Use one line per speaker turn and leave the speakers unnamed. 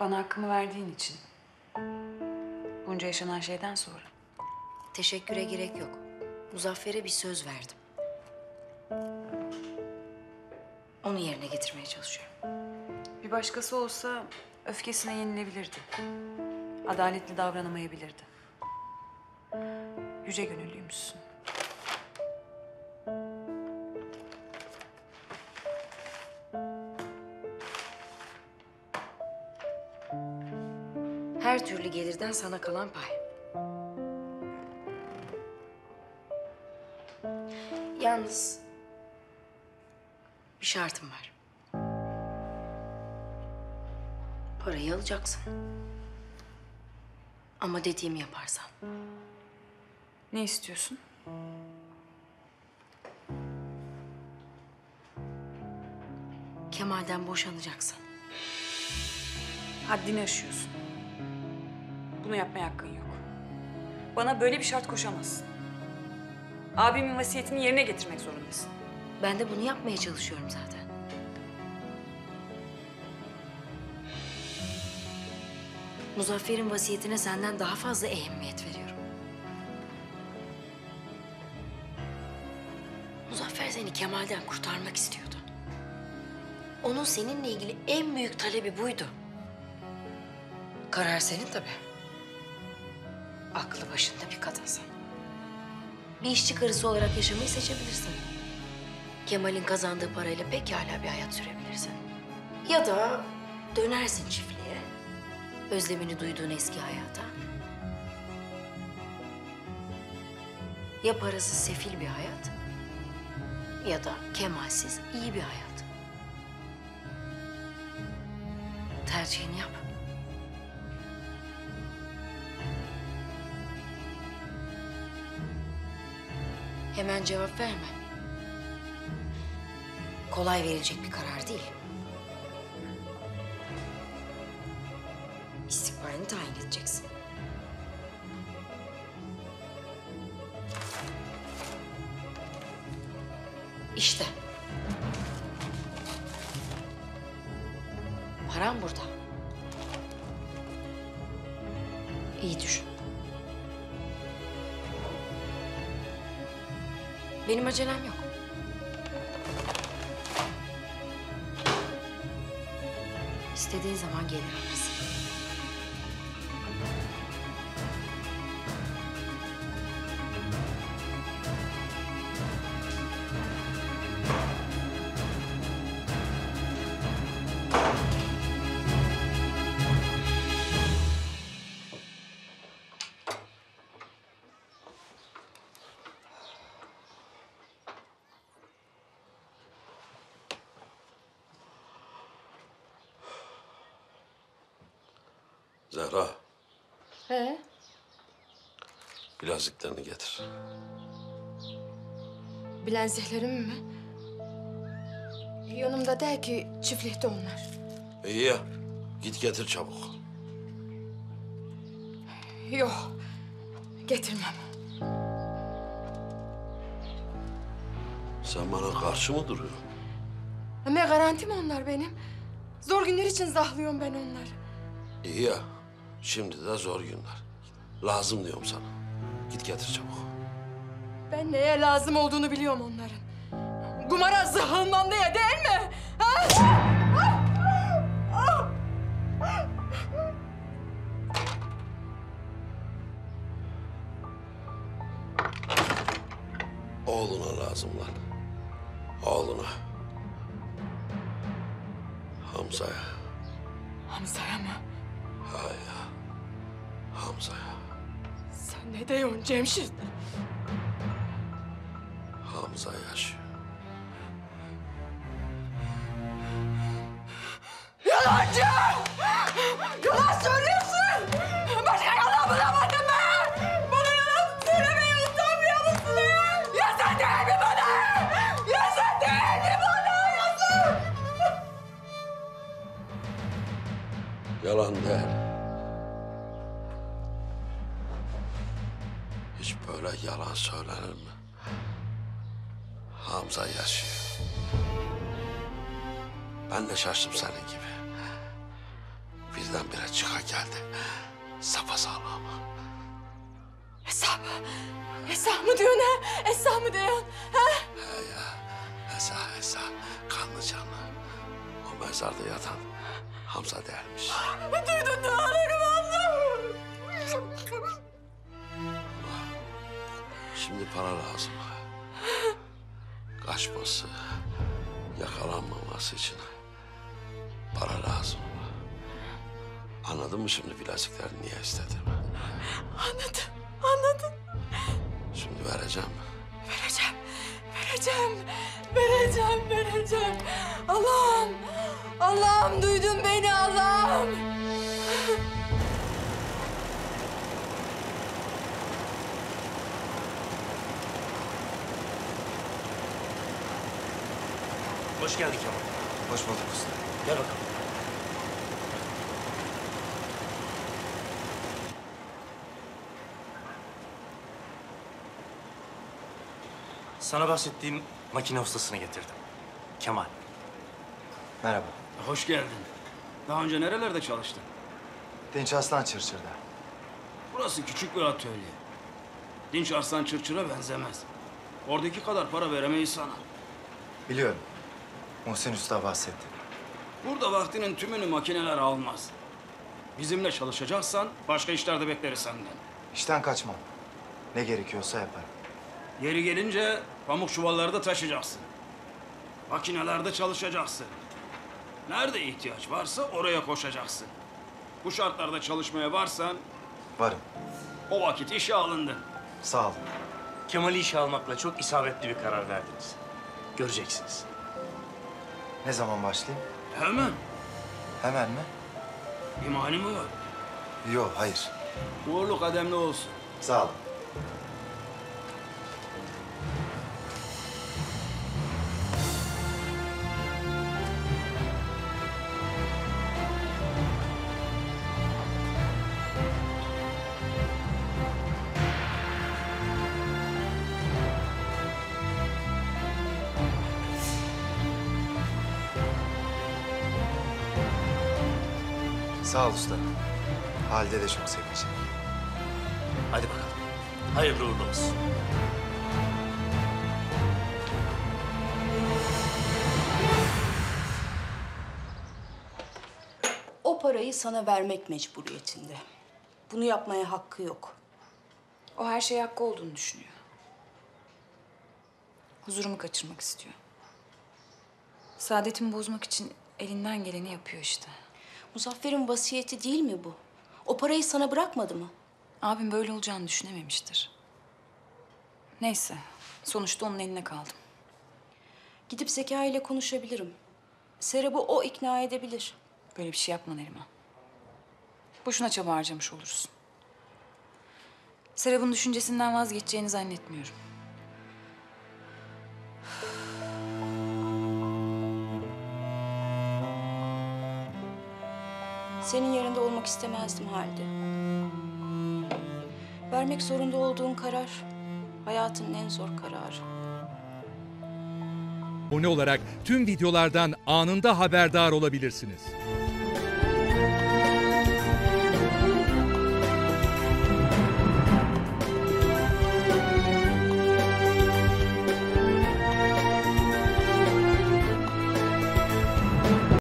Bana hakkımı verdiğin için. Bunca yaşanan şeyden sonra.
Teşekküre gerek yok. Muzaffer'e bir söz verdim. Onu yerine getirmeye çalışıyorum.
Bir başkası olsa öfkesine yenilebilirdi. Adaletli davranamayabilirdi. Yüce gönüllüymüşsün.
Her türlü gelirden sana kalan pay. Yalnız bir şartım var. Parayı alacaksın. Ama dediğimi yaparsan.
Ne istiyorsun?
Kemal'den boşanacaksın.
Haddini aşıyorsun. Bunu yapmaya hakkın yok. Bana böyle bir şart koşamazsın. Abimin vasiyetini yerine getirmek zorundasın.
Ben de bunu yapmaya çalışıyorum zaten. Muzaffer'in vasiyetine senden daha fazla ehemmiyet veriyorum. Muzaffer seni Kemal'den kurtarmak istiyordu. Onun seninle ilgili en büyük talebi buydu. Karar senin tabii. Aklı başında bir kadınsın. Bir işçi karısı olarak yaşamayı seçebilirsin. Kemal'in kazandığı parayla pekala bir hayat sürebilirsin. Ya da dönersin çiftliğe. Özlemini duyduğun eski hayata. Ya parasız sefil bir hayat ya da Kemalsiz iyi bir hayat. Tercihini yap. Hemen cevap verme. Kolay verilecek bir karar değil. İstikbalini tayin edeceksin. İşte. Param burada. İyi düşün. Benim acelem yok. İstediğin zaman gelir
Zehra,
He?
bileziklerini getir.
Bilenziklerim mi? Yanımda değil ki çiftlikte onlar.
İyi ya, git getir çabuk.
Yok, getirmem.
Sen bana karşı mı duruyorsun?
Ama garantim onlar benim. Zor günler için zahlıyorum ben onları.
İyi ya, şimdi de zor günler. Lazım diyorum sana. Git getir çabuk.
Ben neye lazım olduğunu biliyorum onların. Kumara zahılmam diye değil mi? Ha?
Oğluna lazım lan. Oğluna. Hamza'ya.
Hamza'ya mı?
Ha ya.
Sen ne diyorsun Cemşit?
Hamza yaşıyor.
Yalancı! Yalan söylüyorsun! Başka yalan bulamadın mı? Bana yalan söylemeye utanmıyor musun ya? Yazık değil mi bana? Yazık değil mi bana? Yazık!
Yalan değil. Böyle yalan söylenir mi? Hamza yaşıyor. Ben de şaştım senin gibi. Bir de birdenbire çıka geldi. Sapasağlam.
Mı? Esra mı diyorsun ha? Esra mı diyorsun? Ha?
Esa esa kanlı canlı. O mezarda yatan Hamza dermiş.
Duydun ne haberim
Şimdi para lazım. Kaçması, yakalanmaması için para lazım. Anladın mı şimdi bilezikleri niye istedim?
Anladım, anladım.
Şimdi vereceğim.
Vereceğim, vereceğim, vereceğim, vereceğim. Allah'ım, Allah'ım duydun beni Allah'ım.
Hoş geldin Kemal.
Hoş bulduk usta.
Gel bakalım. Sana bahsettiğim makine ustasını getirdim. Kemal.
Merhaba.
Hoş geldin. Daha önce nerelerde çalıştın?
Dinç Aslan Çırçır'da.
Burası küçük bir atölye. Dinç Arslan Çırçır'a benzemez. Oradaki kadar para veremeyiz sana.
Biliyorum. Muhsin Usta bahsetti.
Burada vaktinin tümünü makineler almaz. Bizimle çalışacaksan başka işlerde bekleriz senden.
İşten kaçmam. Ne gerekiyorsa yaparım.
Yeri gelince pamuk çuvalları da taşıyacaksın. Makinelerde çalışacaksın. Nerede ihtiyaç varsa oraya koşacaksın. Bu şartlarda çalışmaya varsan
Varım.
o vakit işe alındın.
Sağ olun.
Kemal'i işe almakla çok isabetli bir karar verdiniz. Göreceksiniz.
Ne zaman başlayayım?
Hemen.
Hemen mi?
Bir mani mi var?
Yok, hayır.
Uğurlu kademli olsun.
Sağ olun. Sağ ol usta. Halide de çok sevinecek.
Hadi bakalım. Hayırlı uğurlu olsun.
O parayı sana vermek mecburiyetinde. Bunu yapmaya hakkı yok.
O her şeye hakkı olduğunu düşünüyor. Huzurumu kaçırmak istiyor. Saadetimi bozmak için elinden geleni yapıyor işte.
Muzaffer'in vasiyeti değil mi bu? O parayı sana bırakmadı mı?
Abim böyle olacağını düşünememiştir. Neyse, sonuçta onun eline kaldım.
Gidip Zeka ile konuşabilirim. Serap'ı o ikna edebilir.
Böyle bir şey yapma Neriman. Boşuna çaba harcamış olursun. Serap'ın düşüncesinden vazgeçeceğini zannetmiyorum.
Senin yerinde olmak istemezdim halde. Vermek zorunda olduğun karar hayatının en zor kararı.
abone olarak tüm videolardan anında haberdar olabilirsiniz.